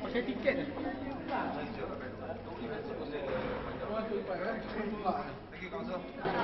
Cosa ti chiede? Che cosa?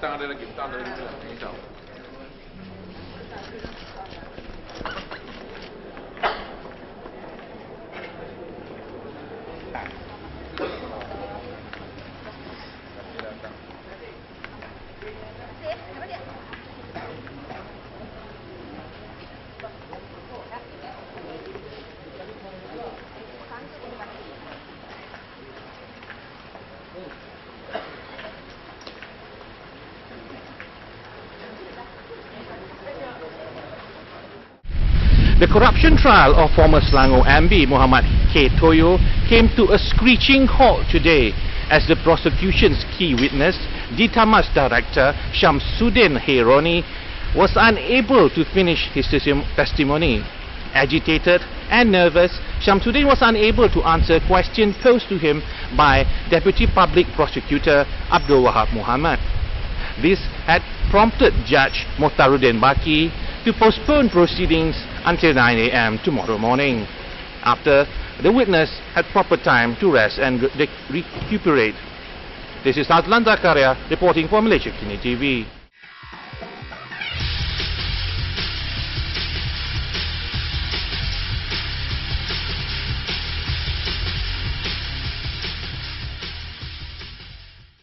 大的呢给大的呢给 The corruption trial of former Selangor MB Muhammad Khir Toyo came to a screeching halt today as the prosecution's key witness, Ditamas director Shamsudin Hayroni, was unable to finish his testimony. Agitated and nervous, Shamsudin was unable to answer questions posed to him by Deputy Public Prosecutor Abdul Wahab Muhammad. This had prompted Judge Mohtarudin Baki to postpone proceedings until 9 a.m. tomorrow morning, after the witness had proper time to rest and re- recuperate. This is Adlan Zakaria reporting for Malaysiakini TV.